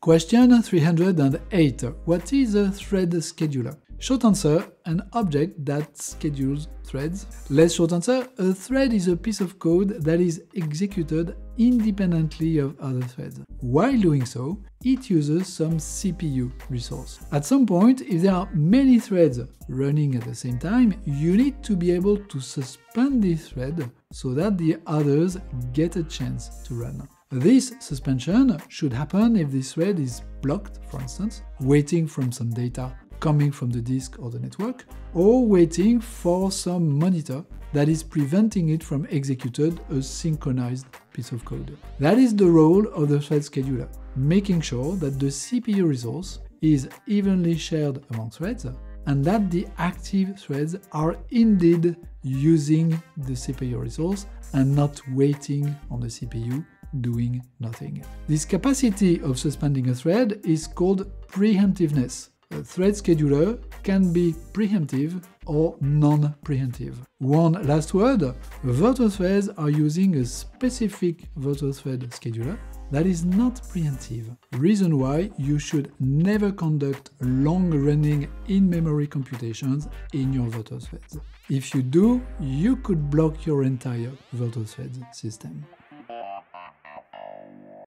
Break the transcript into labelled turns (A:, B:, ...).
A: Question 308. What is a thread scheduler? Short answer, an object that schedules threads. Less short answer, a thread is a piece of code that is executed independently of other threads. While doing so, it uses some CPU resource. At some point, if there are many threads running at the same time, you need to be able to suspend this thread so that the others get a chance to run. This suspension should happen if this thread is blocked, for instance, waiting from some data coming from the disk or the network, or waiting for some monitor that is preventing it from executing a synchronized piece of code. That is the role of the thread scheduler, making sure that the CPU resource is evenly shared among threads and that the active threads are indeed using the CPU resource and not waiting on the CPU doing nothing. This capacity of suspending a thread is called preemptiveness. A thread scheduler can be preemptive or non-preemptive. One last word, virtual threads are using a specific virtual thread scheduler that is not preemptive. Reason why you should never conduct long-running in-memory computations in your virtual threads. If you do, you could block your entire virtual thread system.